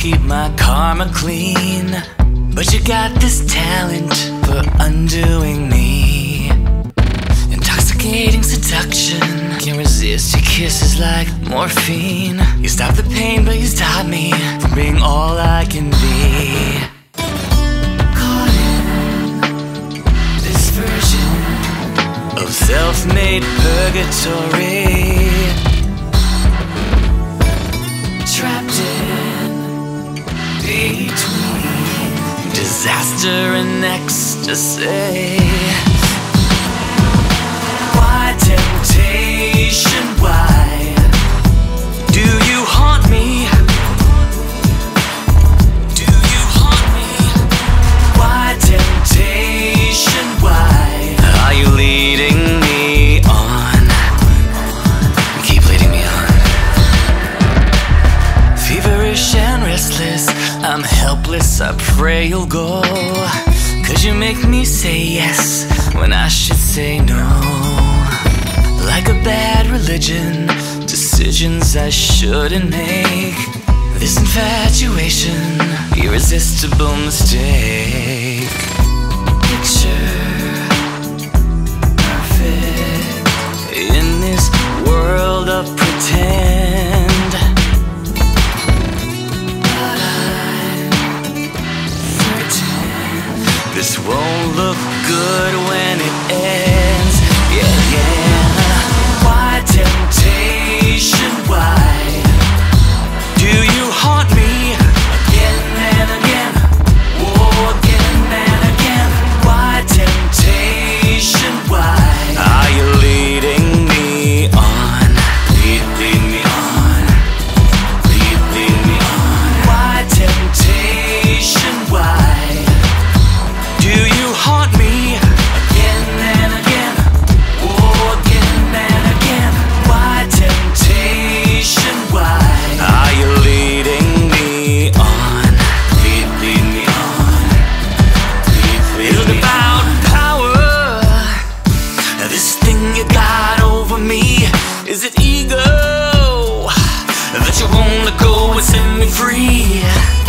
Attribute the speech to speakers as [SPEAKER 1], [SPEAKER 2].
[SPEAKER 1] keep my karma clean. But you got this talent for undoing me. Intoxicating seduction. Can't resist your kisses like morphine. You stop the pain, but you stop me from being all I can be. Caught in this version of self made purgatory. Disaster and ecstasy. I pray you'll go. Cause you make me say yes when I should say no. Like a bad religion, decisions I shouldn't make. This infatuation, irresistible mistake. Picture this won't look good when it ends. Yeah, yeah. know that you wanna go and set me free.